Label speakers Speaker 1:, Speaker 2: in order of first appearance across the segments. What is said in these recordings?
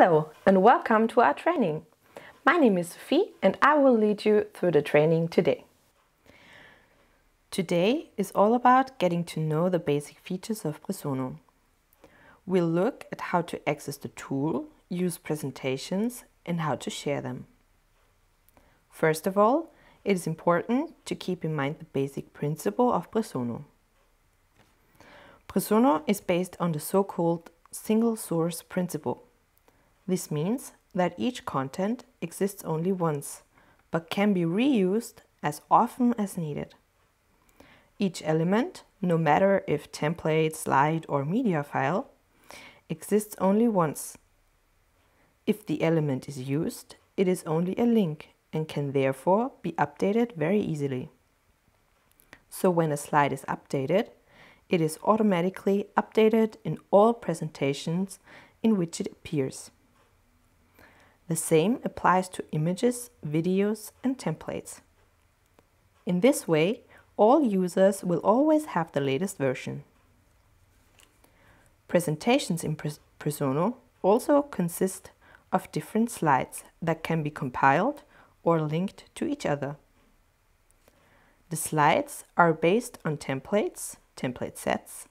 Speaker 1: Hello and welcome to our training. My name is Sophie and I will lead you through the training today. Today is all about getting to know the basic features of presono. We'll look at how to access the tool, use presentations and how to share them. First of all, it is important to keep in mind the basic principle of presono. Presono is based on the so-called single source principle. This means that each content exists only once, but can be reused as often as needed. Each element, no matter if template, slide or media file, exists only once. If the element is used, it is only a link and can therefore be updated very easily. So when a slide is updated, it is automatically updated in all presentations in which it appears. The same applies to images, videos and templates. In this way, all users will always have the latest version. Presentations in presono also consist of different slides that can be compiled or linked to each other. The slides are based on templates, template sets,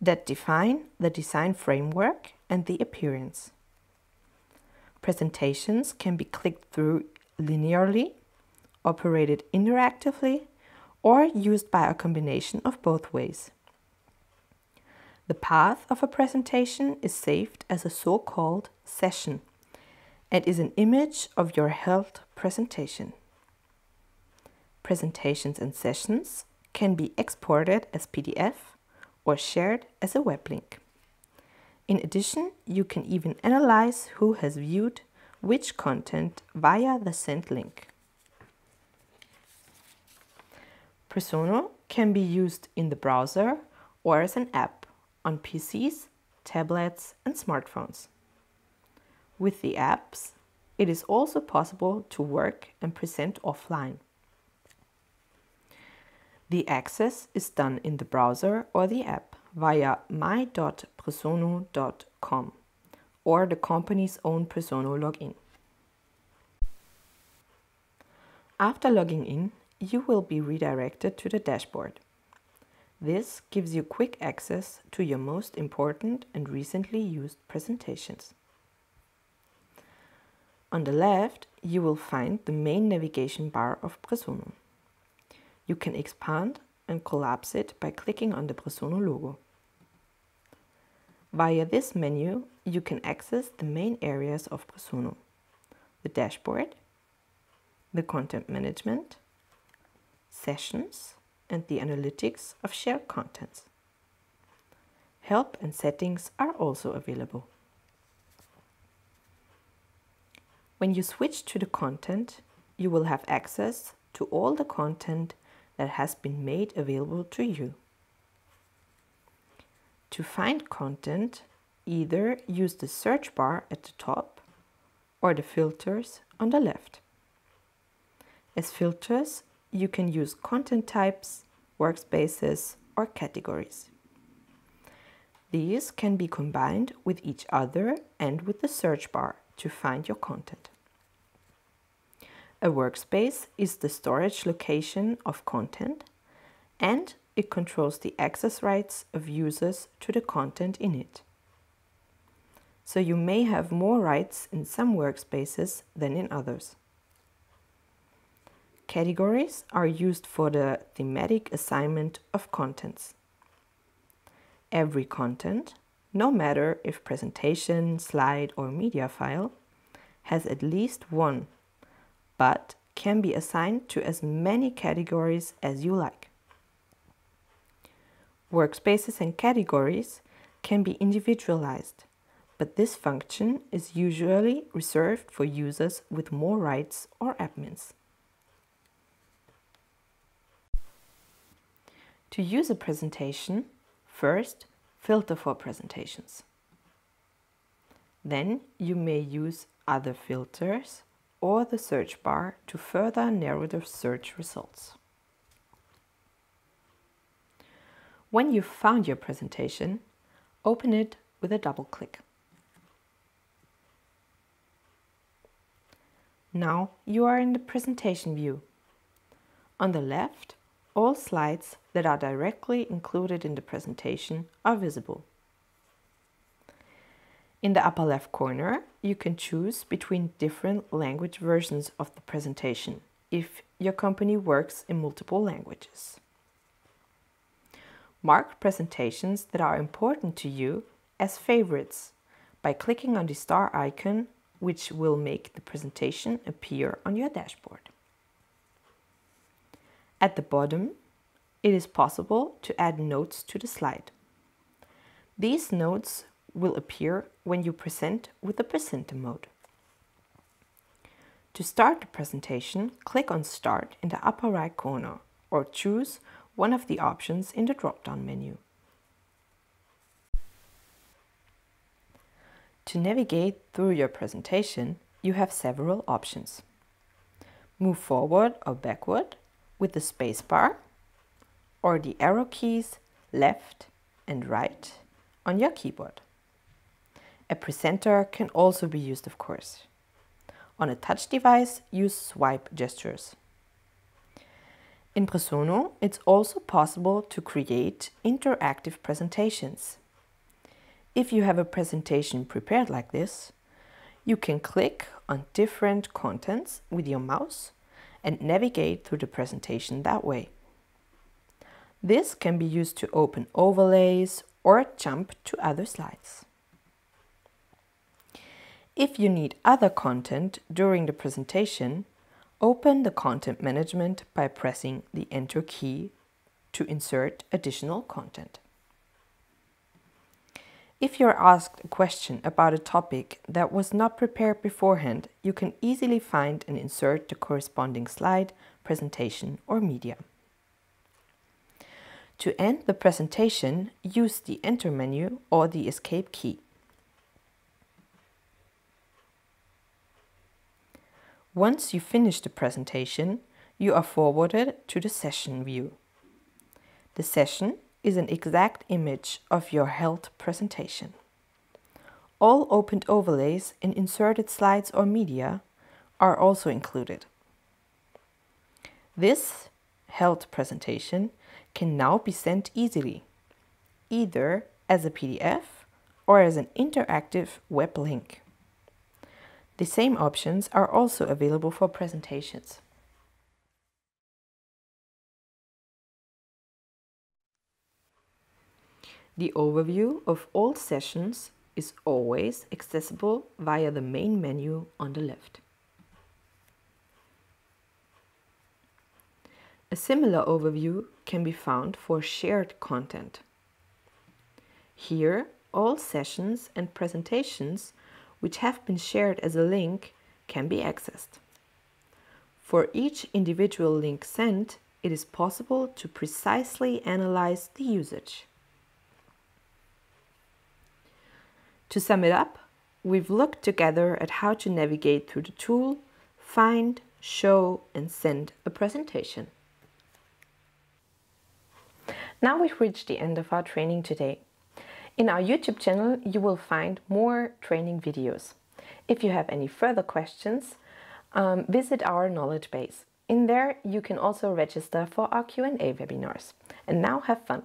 Speaker 1: that define the design framework and the appearance. Presentations can be clicked through linearly, operated interactively, or used by a combination of both ways. The path of a presentation is saved as a so-called session and is an image of your held presentation. Presentations and sessions can be exported as PDF or shared as a web link. In addition, you can even analyze who has viewed which content via the sent link. Presono can be used in the browser or as an app on PCs, tablets and smartphones. With the apps, it is also possible to work and present offline. The access is done in the browser or the app via my.presono.com or the company's own presono login. After logging in, you will be redirected to the dashboard. This gives you quick access to your most important and recently used presentations. On the left, you will find the main navigation bar of presono. You can expand and collapse it by clicking on the presono logo. Via this menu, you can access the main areas of presono, the dashboard, the content management, sessions, and the analytics of shared contents. Help and settings are also available. When you switch to the content, you will have access to all the content that has been made available to you. To find content, either use the search bar at the top or the filters on the left. As filters, you can use content types, workspaces or categories. These can be combined with each other and with the search bar to find your content. A workspace is the storage location of content and it controls the access rights of users to the content in it. So you may have more rights in some workspaces than in others. Categories are used for the thematic assignment of contents. Every content, no matter if presentation, slide or media file, has at least one but can be assigned to as many categories as you like. Workspaces and categories can be individualized, but this function is usually reserved for users with more rights or admins. To use a presentation, first filter for presentations. Then you may use other filters or the search bar to further narrow the search results. When you've found your presentation, open it with a double click. Now you are in the presentation view. On the left, all slides that are directly included in the presentation are visible. In the upper left corner, you can choose between different language versions of the presentation if your company works in multiple languages. Mark presentations that are important to you as favorites by clicking on the star icon which will make the presentation appear on your dashboard. At the bottom, it is possible to add notes to the slide. These notes will appear when you present with the presenter mode. To start the presentation, click on Start in the upper right corner or choose one of the options in the drop-down menu. To navigate through your presentation, you have several options. Move forward or backward with the spacebar or the arrow keys left and right on your keyboard. A presenter can also be used, of course. On a touch device, use swipe gestures. In presono, it's also possible to create interactive presentations. If you have a presentation prepared like this, you can click on different contents with your mouse and navigate through the presentation that way. This can be used to open overlays or jump to other slides. If you need other content during the presentation, open the content management by pressing the Enter key to insert additional content. If you're asked a question about a topic that was not prepared beforehand, you can easily find and insert the corresponding slide, presentation or media. To end the presentation, use the Enter menu or the Escape key. Once you finish the presentation, you are forwarded to the session view. The session is an exact image of your held presentation. All opened overlays and inserted slides or media are also included. This held presentation can now be sent easily, either as a PDF or as an interactive web link. The same options are also available for presentations. The overview of all sessions is always accessible via the main menu on the left. A similar overview can be found for shared content. Here, all sessions and presentations which have been shared as a link can be accessed. For each individual link sent, it is possible to precisely analyze the usage. To sum it up, we've looked together at how to navigate through the tool, find, show and send a presentation. Now we've reached the end of our training today. In our YouTube channel you will find more training videos. If you have any further questions, um, visit our knowledge base. In there you can also register for our Q&A webinars. And now have fun!